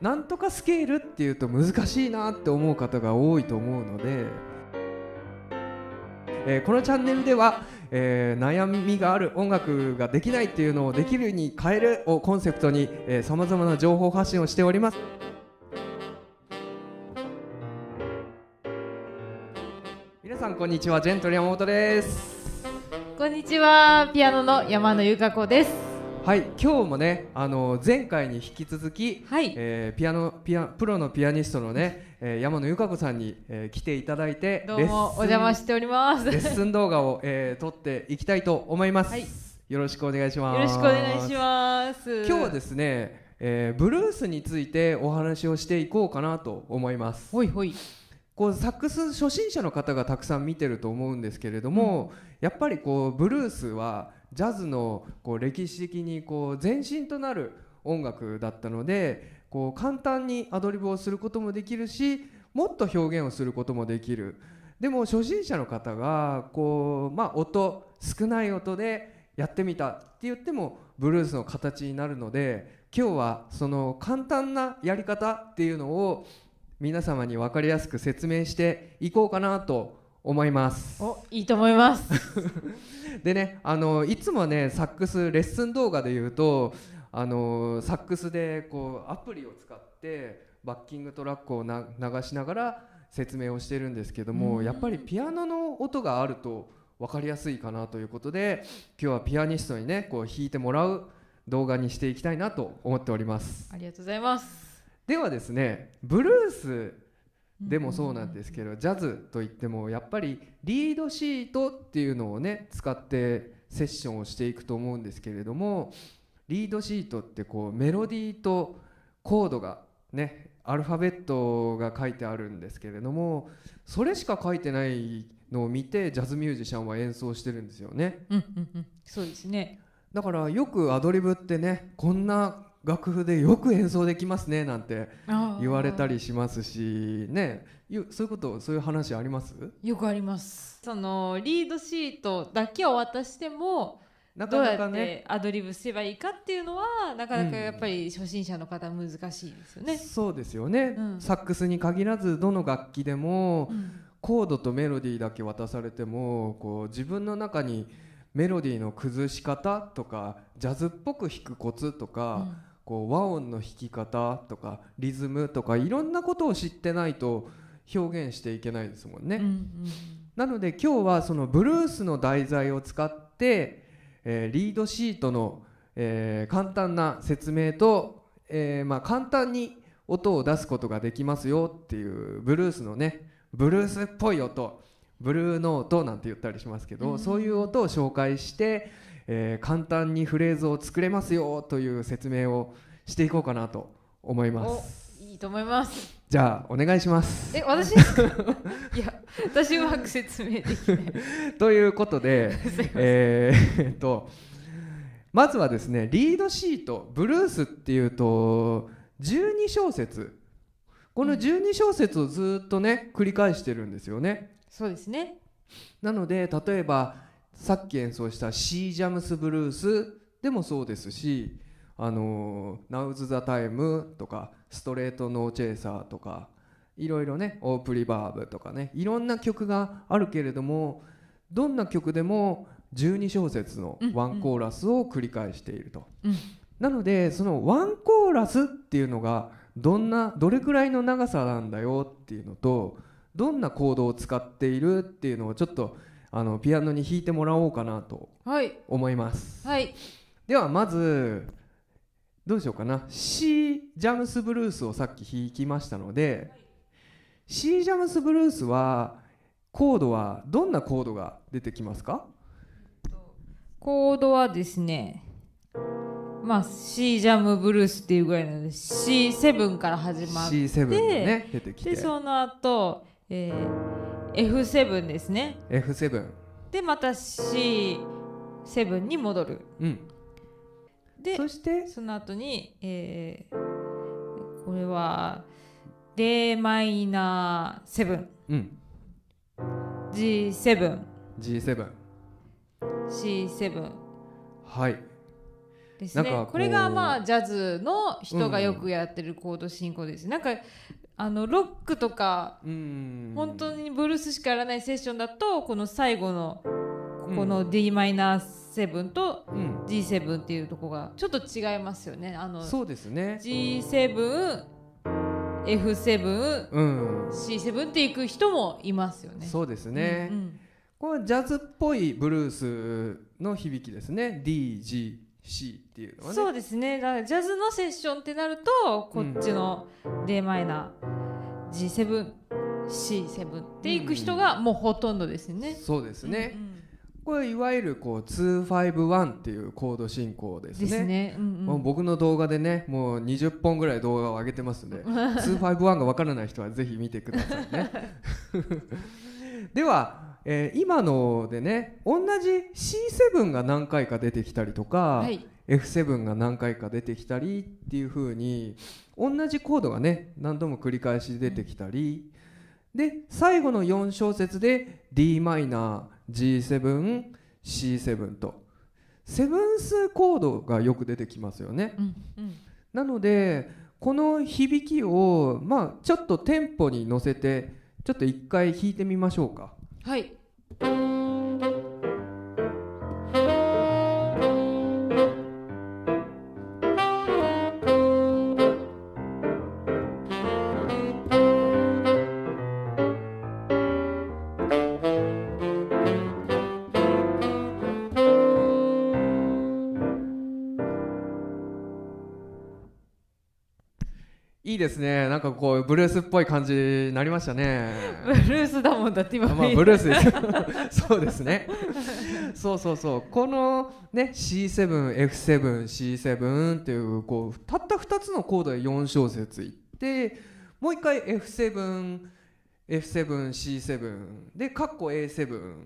なんとかスケールっていうと難しいなって思う方が多いと思うので、えーこのチャンネルでは、えー悩みがある音楽ができないっていうのをできるように変えるをコンセプトにさまざまな情報発信をしております皆さんこんにちはジェントル山本ですこんにちは、ピアノの山野由香子です。はい今日もねあの前回に引き続き、はいえーピアノピアプロのピアニストのね、えー山野由香子さんに、えー来ていただいてどうもお邪魔しております。よレッスン動画を、えー撮っていきたいと思います、はいよろしくお願いしますろしくお願いします。今日はですね、えーブルースについてお話をしていこうかなと思いますほいほい。こうサックス初心者の方がたくさん見てると思うんですけれども、やっぱりこうブルースはジャズのこう歴史的にこう前身となる音楽だったのでこう簡単にアドリブをすることもできるしもっと表現をすることもできる。でも初心者の方がこう、まあ、音少ない音でやってみたって言ってもブルースの形になるので今日はその簡単なやり方っていうのを皆様に分かりやすく説明していこうかなと思います。お、いいと思います。でねあのいつもねサックスレッスン動画で言うとあのサックスでこうアプリを使ってバッキングトラックをな流しながら説明をしてるんですけどもやっぱりピアノの音があると分かりやすいかなということで今日はピアニストにねこう弾いてもらう動画にしていきたいなと思っておりますありがとうございます。ではですねブルースでもそうなんですけどジャズといってもやっぱりリードシートっていうのをね使ってセッションをしていくと思うんですけれどもリードシートってこうメロディーとコードがねアルファベットが書いてあるんですけれどもそれしか書いてないのを見てジャズミュージシャンは演奏してるんですよねうんうんうん。そうですね。だからよくアドリブってねこんな楽譜でよく演奏できますねなんて言われたり。りしますしねゆそういうことそういう話あります？よくあります。そのリードシートだけを渡しても。などうやっかなかねてアドリブすればいいかっていうのはなかなかやっぱり初心者の方は難しいですよね。そうですよね、うんサックスに限らずどの楽器でもうんコードとメロディーだけ渡されてもこう自分の中にメロディーの崩し方とかジャズっぽく弾くコツとか、こう和音の弾き方とかリズムとかいろんなことを知ってないと表現していけないですもんね。うんうんなので今日はそのブルースの題材を使って、えーリードシートの、えー簡単な説明と、えーまあ、簡単に音を出すことができますよっていうブルースのねブルースっぽい音ブルーノートなんて言ったりしますけど、うんそういう音を紹介して、えー簡単にフレーズを作れますよという説明をしていこうかなと思います。お、いいと思います。じゃあお願いします。え、私ですか？いや、私うまく説明できない。ということで、えーえっとまずはですねリードシートブルースっていうと12小節この12小節をずっとね繰り返してるんですよねそうですね。なので例えばさっき演奏した「シージャムスブルース」でもそうですし「あのー、Now's the Time」とか「ストレートノーチェイサー」とかいろいろね「オープリバーブ」とかねいろんな曲があるけれどもどんな曲でも12小節のワンコーラスを繰り返していると。うんなのでそのワンコーラスっていうのがどんなどれくらいの長さなんだよっていうのとどんなコードを使っているっていうのをちょっとあのピアノに弾いてもらおうかなとはい。思いますはい。ではまずどうしようかな C ジャムスブルースをさっき弾きましたので C ジャムスブルースはコードはどんなコードが出てきますか？コードはですね、まあ C ジャムブルースっていうぐらいなので C7 から始まって C7 でね出てきてでその後、えー F7 ですね。F7 でまた C7 に戻る。うん。でそして？その後に、えーこれは d マイナー7うん。G7 G7 C7 はいですね。これがまあジャズの人がよくやってるコード進行です、なんかあのロックとかうん。本当にブルースしかやらないセッションだとこの最後のここうの d マイナー7とうん。G7 っていうとこがちょっと違いますよね。あのそうですね。G7 F7 うん。C7 っていく人もいますよね。そうですね、うんうん。これはジャズっぽいブルースの響きですね DGC っていうのはね。そうですね。だからジャズのセッションってなるとこっちの d マイナー G7C7 っていく人がもうほとんどですね。そうですね、うんうん。これいわゆるこう251っていうコード進行ですね。ですね。うんうん。もう僕の動画でねもう20本ぐらい動画を上げてますんで 251がわからない人はぜひ見てくださいね。では、えー今のでね同じ C7 が何回か出てきたりとか、はい F7 が何回か出てきたりっていう風に同じコードがね何度も繰り返し出てきたり、で最後の4小節で d マイナー G7C7 とセブンスコードがよく出てきますよね。うんうんなのでこの響きをまあちょっとテンポに乗せてちょっと一回弾いてみましょうか。はい。いいですね。なんかこうブルースっぽい感じになりましたね。ブルースだもんだって今まあ、ブルースです。そうですね。そうそうそう。このね C7F7C7 っていうこうたった2つのコードで4小節いってもう一回 F7F7C7 でカッコ A7 っ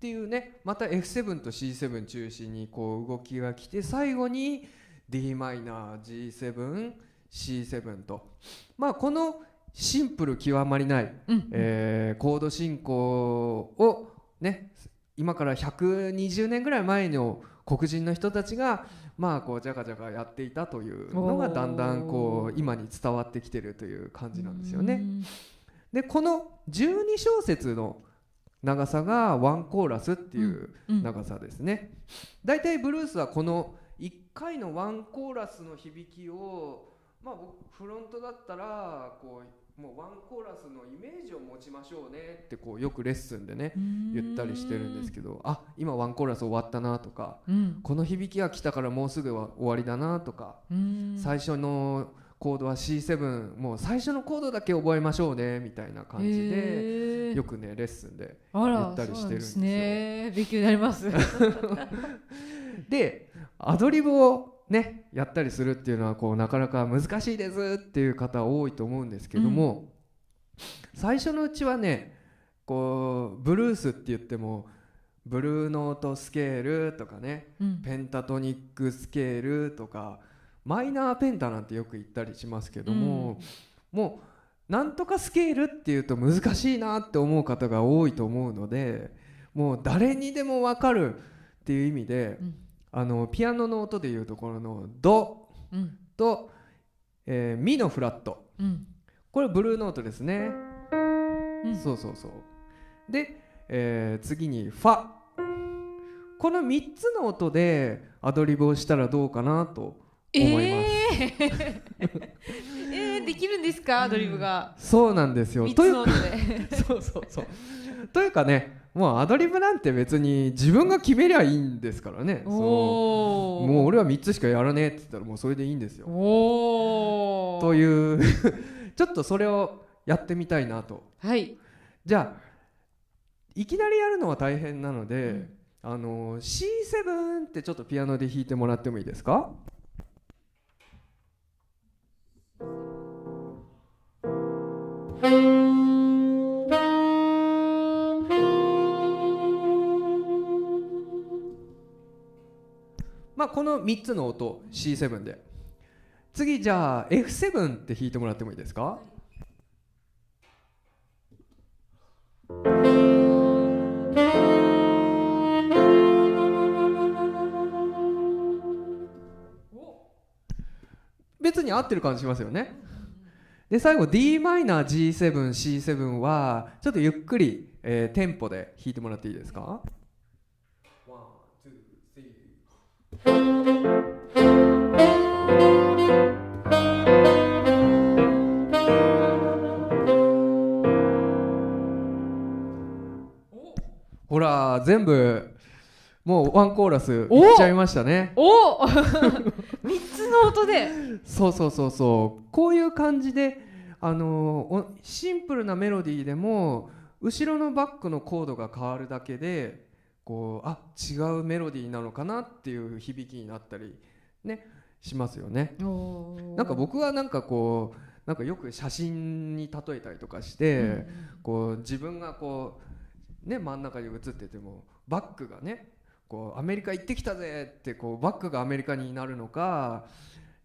ていうねまた F7 と C7 中心にこう動きが来て最後に d マイナー G7C7 と。まあこのシンプル極まりないうん。えーコード進行をね今から120年ぐらい前の黒人の人たちがまあこうジャカジャカやっていたというのがだんだんこう今に伝わってきてるという感じなんですよね。うん。でこの12小節の長さがワンコーラスっていううん。長さですね。だいたいブルースはこの1回のワンコーラスの響きをまあ僕フロントだったらこうもうワンコーラスのイメージを持ちましょうねってこうよくレッスンでね言ったりしてるんですけどあ今ワンコーラス終わったなとかうん。この響きが来たからもうすぐは終わりだなとかうん。最初のコードは C7 もう最初のコードだけ覚えましょうねみたいな感じでよくねレッスンで言ったりしてるんですよ。ね。勉強になります。でアドリブをねやったりするっていうのはこうなかなか難しいですっていう方多いと思うんですけども、最初のうちはねこうブルースって言ってもブルーノートスケールとかねうん。ペンタトニックスケールとかマイナーペンタなんてよく言ったりしますけども、もうなんとかスケールっていうと難しいなって思う方が多いと思うのでもう誰にでも分かるっていう意味で、うんあのピアノの音でいうところのドうん。と、えーミのフラット。うん。これブルーノートですね、うん。そうそうそう。で、えー次にファ。この3つの音でアドリブをしたらどうかなと思います、えー。えーできるんですか？アドリブが。そうなんですよ。三というつの音で。そうそうそう。というかねもうアドリブなんて別に自分が決めりゃいいんですからね。もう俺は3つしかやらねえって言ったらもうそれでいいんですよ。という ちょっとそれをやってみたいなと。はい。じゃあいきなりやるのは大変なので、うん。あの C7 ってちょっとピアノで弾いてもらってもいいですか？まあこの3つの音 C7 で。次じゃあ F7 って弾いてもらってもいいですか？別に合ってる感じしますよね。で最後 d マイナー G7C7 はちょっとゆっくり、えーテンポで弾いてもらっていいですか？ほら全部もうワンコーラスいっちゃいましたね。お 三つの音で。そうそうそうそう。こういう感じであのおシンプルなメロディーでも後ろのバックのコードが変わるだけでこうあ違うメロディーなのかなっていう響きになったりねしますよね。なんか僕はなんかこうなんかよく写真に例えたりとかして、こう自分がこうね真ん中に写っててもバックがねこうアメリカ行ってきたぜってこうバックがアメリカになるのか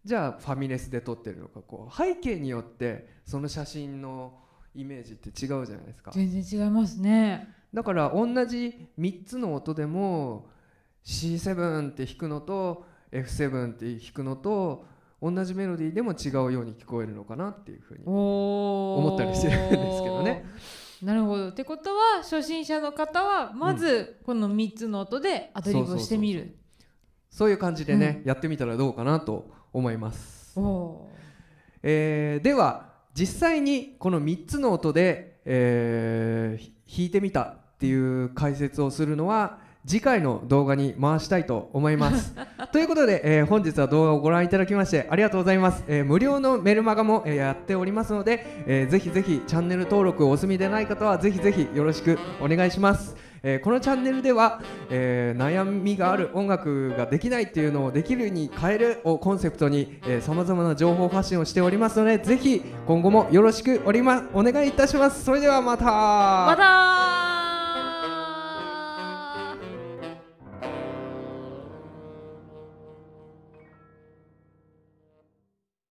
じゃあファミレスで撮ってるのかこう背景によってその写真のイメージって違うじゃないですか。全然違いますねだから同じ3つの音でも C7 って弾くのと F7 って弾くのと同じメロディーでも違うように聞こえるのかなっていうふうにお思ったりしてるんですけどね。なるほどってことは初心者の方はまずこの3つの音でアドリブをしてみる。そういう感じでね、やってみたらどうかなと思います。おえーでは実際にこの3つの音で、えー弾いてみたっていう解説をするのは次回の動画に回したいと思います。ということで、えー本日は動画をご覧いただきましてありがとうございます。えー無料のメルマガも、えーやっておりますので、えーぜひぜひチャンネル登録をお済みでない方はぜひぜひよろしくお願いします。えーこのチャンネルでは、えー悩みがある音楽ができないっていうのをできるに変えるをコンセプトにさまざまな情報発信をしておりますのでぜひ今後もよろしくおりまお願いいたします。それではまた。また